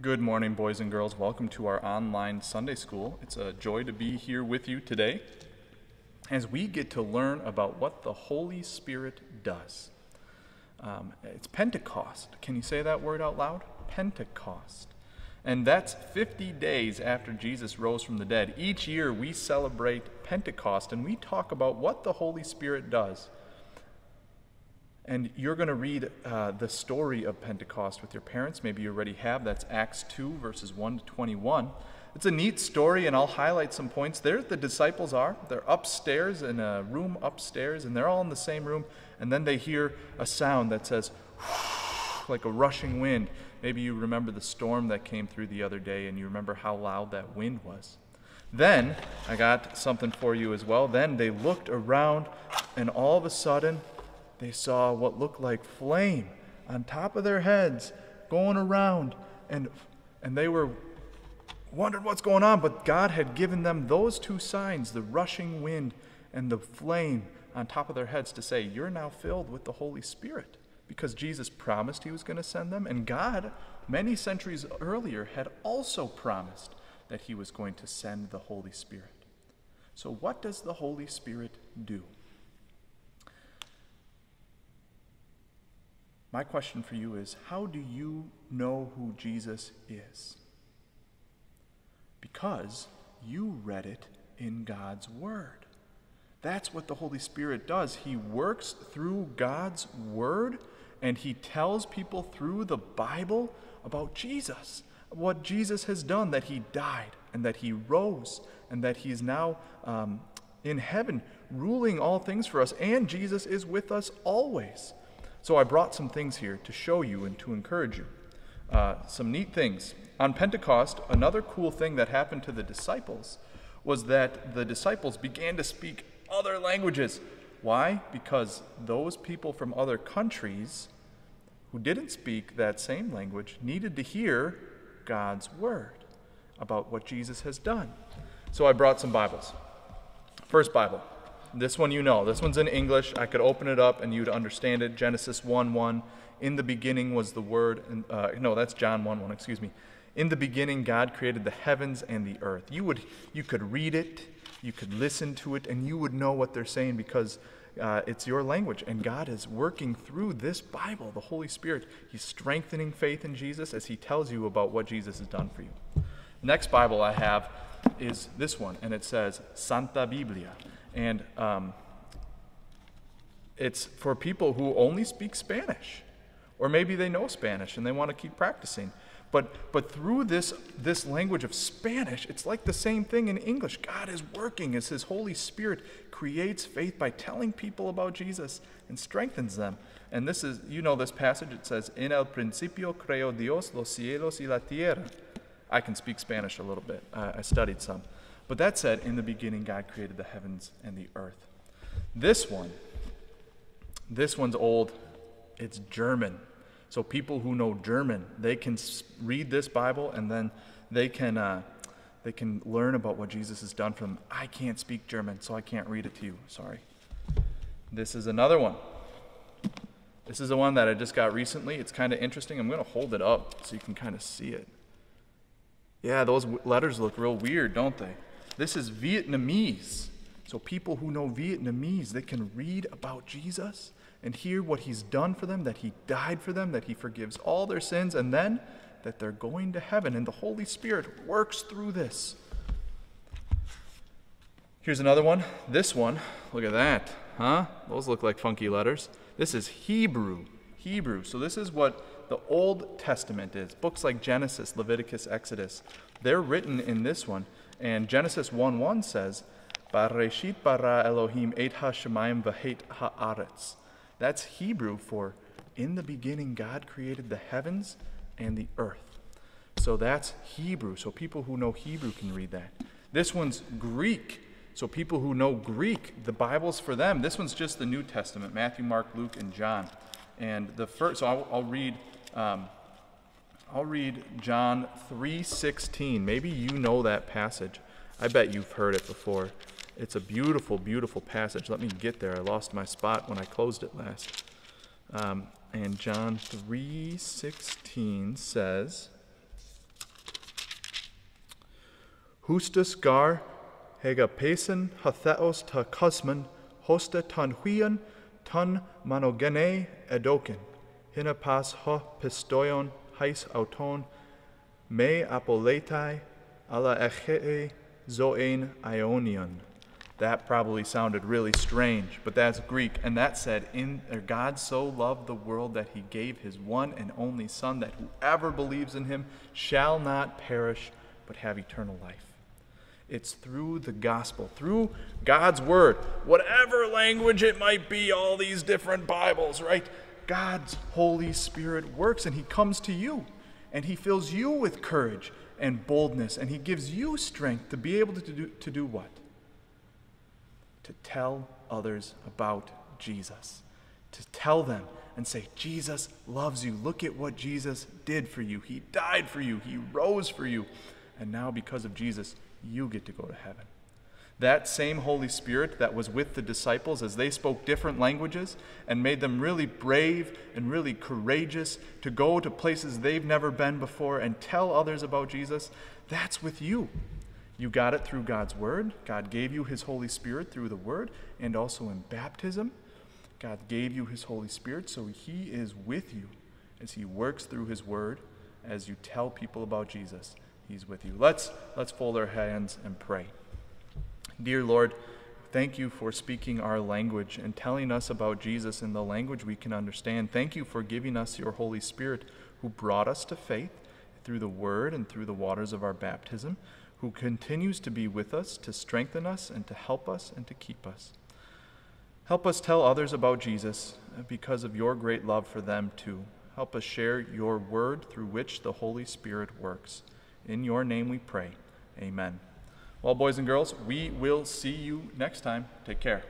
Good morning, boys and girls. Welcome to our online Sunday school. It's a joy to be here with you today as we get to learn about what the Holy Spirit does. Um, it's Pentecost. Can you say that word out loud? Pentecost. And that's 50 days after Jesus rose from the dead. Each year we celebrate Pentecost and we talk about what the Holy Spirit does. And you're going to read uh, the story of Pentecost with your parents. Maybe you already have. That's Acts 2, verses 1 to 21. It's a neat story, and I'll highlight some points. There, the disciples are. They're upstairs in a room upstairs, and they're all in the same room. And then they hear a sound that says, like a rushing wind. Maybe you remember the storm that came through the other day, and you remember how loud that wind was. Then, I got something for you as well. Then they looked around, and all of a sudden, they saw what looked like flame on top of their heads going around and and they were wondered what's going on but god had given them those two signs the rushing wind and the flame on top of their heads to say you're now filled with the holy spirit because jesus promised he was going to send them and god many centuries earlier had also promised that he was going to send the holy spirit. So what does the holy spirit do My question for you is how do you know who Jesus is? Because you read it in God's Word. That's what the Holy Spirit does. He works through God's Word and He tells people through the Bible about Jesus, what Jesus has done, that He died and that He rose and that He is now um, in heaven ruling all things for us, and Jesus is with us always. So I brought some things here to show you and to encourage you. Uh, some neat things. On Pentecost, another cool thing that happened to the disciples was that the disciples began to speak other languages. Why? Because those people from other countries who didn't speak that same language needed to hear God's word about what Jesus has done. So I brought some Bibles. First Bible, this one you know. This one's in English. I could open it up and you'd understand it. Genesis 1 1. In the beginning was the Word. And, uh, no, that's John 1 1, excuse me. In the beginning, God created the heavens and the earth. You, would, you could read it, you could listen to it, and you would know what they're saying because uh, it's your language. And God is working through this Bible, the Holy Spirit. He's strengthening faith in Jesus as He tells you about what Jesus has done for you. Next Bible I have is this one, and it says Santa Biblia. And um, it's for people who only speak Spanish, or maybe they know Spanish and they want to keep practicing. But, but through this, this language of Spanish, it's like the same thing in English. God is working as His Holy Spirit creates faith by telling people about Jesus and strengthens them. And this is, you know this passage, it says, En el principio creó Dios los cielos y la tierra. I can speak Spanish a little bit, uh, I studied some. But that said, in the beginning, God created the heavens and the earth. This one, this one's old. It's German. So people who know German, they can read this Bible and then they can, uh, they can learn about what Jesus has done for them. I can't speak German, so I can't read it to you. Sorry. This is another one. This is the one that I just got recently. It's kind of interesting. I'm going to hold it up so you can kind of see it. Yeah, those letters look real weird, don't they? This is Vietnamese. So people who know Vietnamese, they can read about Jesus and hear what he's done for them, that he died for them, that he forgives all their sins, and then that they're going to heaven. And the Holy Spirit works through this. Here's another one. This one, look at that. Huh? Those look like funky letters. This is Hebrew. Hebrew. So this is what the Old Testament is. Books like Genesis, Leviticus, Exodus. They're written in this one. And Genesis 1 1 says, Bareshit bara Elohim et hashemayim v'het haaretz. That's Hebrew for in the beginning God created the heavens and the earth. So that's Hebrew. So people who know Hebrew can read that. This one's Greek. So people who know Greek, the Bible's for them. This one's just the New Testament Matthew, Mark, Luke, and John. And the first, so I'll, I'll read. Um, I'll read John 3:16. Maybe you know that passage. I bet you've heard it before. It's a beautiful, beautiful passage. Let me get there. I lost my spot when I closed it last. Um, and John 3:16 says, hustus gar hegapesen hatheos ta cosman hosta ton huion ton monogene ho pistoion auton me apoletai zoen ionion. That probably sounded really strange, but that's Greek. And that said, in, er, God so loved the world that he gave his one and only Son, that whoever believes in him shall not perish, but have eternal life. It's through the gospel, through God's word, whatever language it might be, all these different Bibles, right? God's Holy Spirit works and he comes to you and he fills you with courage and boldness and he gives you strength to be able to do, to do what? To tell others about Jesus. To tell them and say, Jesus loves you. Look at what Jesus did for you. He died for you, He rose for you. And now, because of Jesus, you get to go to heaven. That same Holy Spirit that was with the disciples as they spoke different languages and made them really brave and really courageous to go to places they've never been before and tell others about Jesus, that's with you. You got it through God's Word. God gave you His Holy Spirit through the Word and also in baptism. God gave you His Holy Spirit, so He is with you as He works through His Word, as you tell people about Jesus. He's with you. Let's, let's fold our hands and pray. Dear Lord, thank you for speaking our language and telling us about Jesus in the language we can understand. Thank you for giving us your Holy Spirit who brought us to faith through the word and through the waters of our baptism, who continues to be with us to strengthen us and to help us and to keep us. Help us tell others about Jesus because of your great love for them too. Help us share your word through which the Holy Spirit works. In your name we pray. Amen. Well, boys and girls, we will see you next time. Take care.